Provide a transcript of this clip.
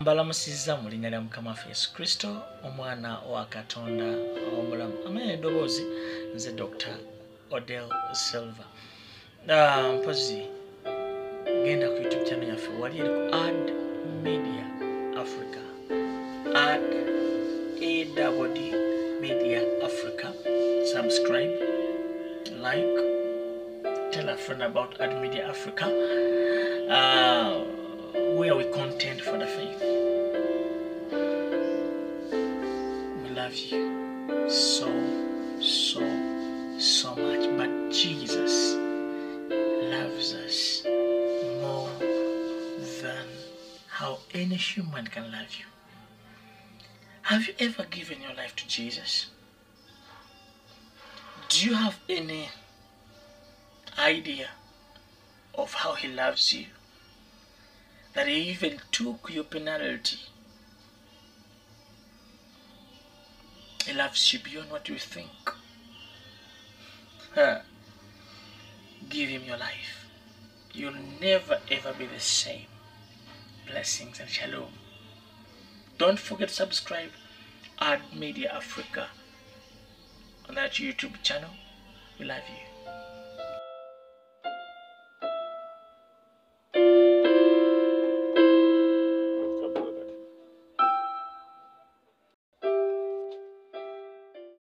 mbalamusizza mu linnya lya mukama waffe yesu kristo omwana wa katonda omulamu amanya eddoboozi nze dr odel silver. Mpozi genda ku youtube channel yaffe. Wali eri ad media africa. Ad awd media africa. Subscribe like tell a friend about ad media africa. Uh, where we content for the faith love you so so so much. But jesus loves us more than how any human can love you. Have you ever given your life to jesus? Do you have any idea of how he loves you? That he even took your penalty. He loves you beyond what you think. Huh. Give him your life. You'll never ever be the same. Blessings and shalom. Don't forget to subscribe Ad Media Africa on that YouTube channel. We love you.